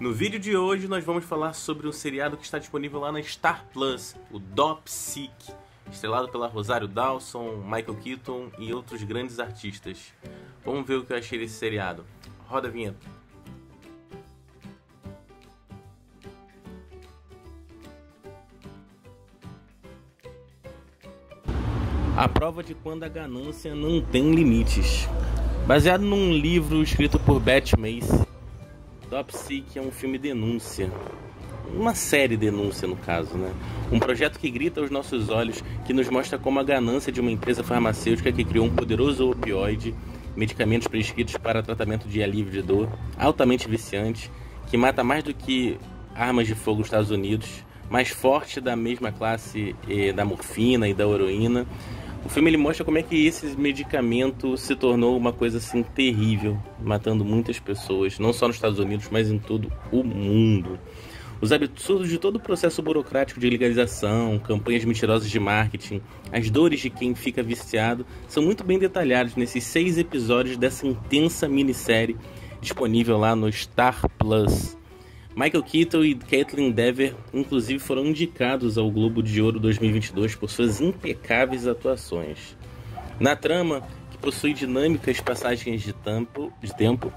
No vídeo de hoje nós vamos falar sobre um seriado que está disponível lá na Star Plus, o Dopsic, estrelado pela Rosário Dawson, Michael Keaton e outros grandes artistas. Vamos ver o que eu achei desse seriado. Roda a vinheta. A prova de quando a ganância não tem limites. Baseado num livro escrito por Beth Mace, Dopsic é um filme denúncia. Uma série denúncia, no caso, né? Um projeto que grita aos nossos olhos, que nos mostra como a ganância de uma empresa farmacêutica que criou um poderoso opioide, medicamentos prescritos para tratamento de alívio de dor, altamente viciante, que mata mais do que armas de fogo nos Estados Unidos, mais forte da mesma classe eh, da morfina e da heroína, o filme ele mostra como é que esse medicamento se tornou uma coisa assim terrível, matando muitas pessoas, não só nos Estados Unidos, mas em todo o mundo. Os absurdos de todo o processo burocrático de legalização, campanhas mentirosas de marketing, as dores de quem fica viciado, são muito bem detalhados nesses seis episódios dessa intensa minissérie disponível lá no Star Plus. Michael Keaton e Caitlin Dever, inclusive, foram indicados ao Globo de Ouro 2022 por suas impecáveis atuações. Na trama, que possui dinâmicas passagens de tempo, de tempo,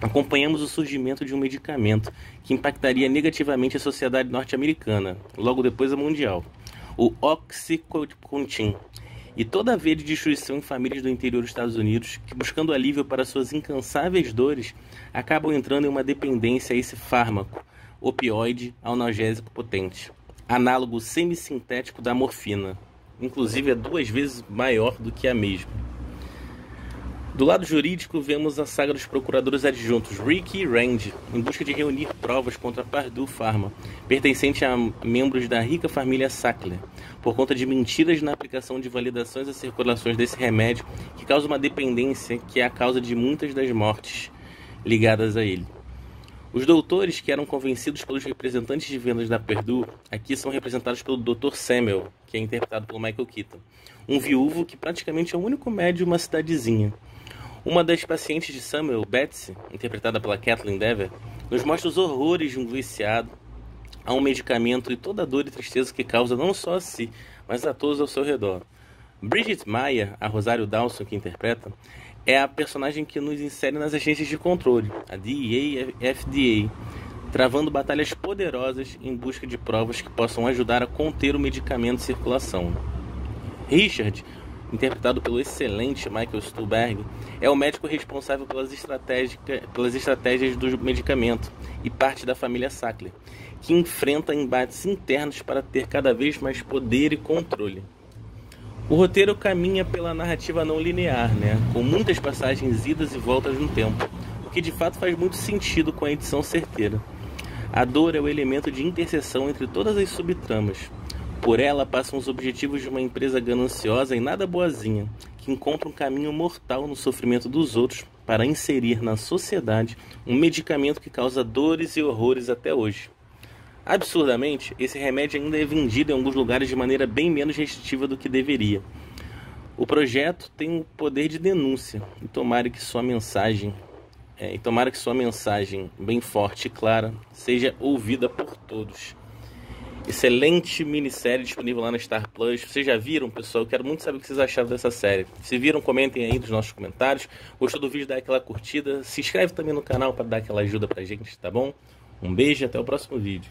acompanhamos o surgimento de um medicamento que impactaria negativamente a sociedade norte-americana, logo depois a mundial, o Oxycontin, e toda a vez de destruição em famílias do interior dos Estados Unidos que, buscando alívio para suas incansáveis dores, acabam entrando em uma dependência a esse fármaco, opioide analgésico potente, análogo semissintético da morfina, inclusive é duas vezes maior do que a mesma. Do lado jurídico, vemos a saga dos procuradores adjuntos Ricky e Randy, em busca de reunir provas contra Purdue Pharma, pertencente a membros da rica família Sackler, por conta de mentiras na aplicação de validações e circulações desse remédio que causa uma dependência que é a causa de muitas das mortes ligadas a ele. Os doutores que eram convencidos pelos representantes de vendas da Purdue aqui são representados pelo Dr. Samuel, que é interpretado pelo Michael Keaton, um viúvo que praticamente é o único médico de uma cidadezinha. Uma das pacientes de Samuel, Betsy, interpretada pela Kathleen Dever, nos mostra os horrores de um viciado a um medicamento e toda a dor e tristeza que causa não só a si, mas a todos ao seu redor. Bridget Maia, a Rosário Dawson que interpreta, é a personagem que nos insere nas agências de controle, a DEA e FDA, travando batalhas poderosas em busca de provas que possam ajudar a conter o medicamento em circulação. Richard, interpretado pelo excelente Michael Stuhlberg, é o médico responsável pelas, pelas estratégias do medicamento e parte da família Sackler, que enfrenta embates internos para ter cada vez mais poder e controle. O roteiro caminha pela narrativa não linear, né? com muitas passagens idas e voltas no tempo, o que de fato faz muito sentido com a edição certeira. A dor é o elemento de interseção entre todas as subtramas, por ela passam os objetivos de uma empresa gananciosa e nada boazinha, que encontra um caminho mortal no sofrimento dos outros para inserir na sociedade um medicamento que causa dores e horrores até hoje. Absurdamente, esse remédio ainda é vendido em alguns lugares de maneira bem menos restritiva do que deveria. O projeto tem o um poder de denúncia e tomara que sua mensagem é, e tomara que sua mensagem bem forte e clara seja ouvida por todos. Excelente minissérie disponível lá na Star Plus. Vocês já viram, pessoal? Eu quero muito saber o que vocês acharam dessa série. Se viram, comentem aí nos nossos comentários. Gostou do vídeo, dá aquela curtida. Se inscreve também no canal para dar aquela ajuda pra gente, tá bom? Um beijo e até o próximo vídeo.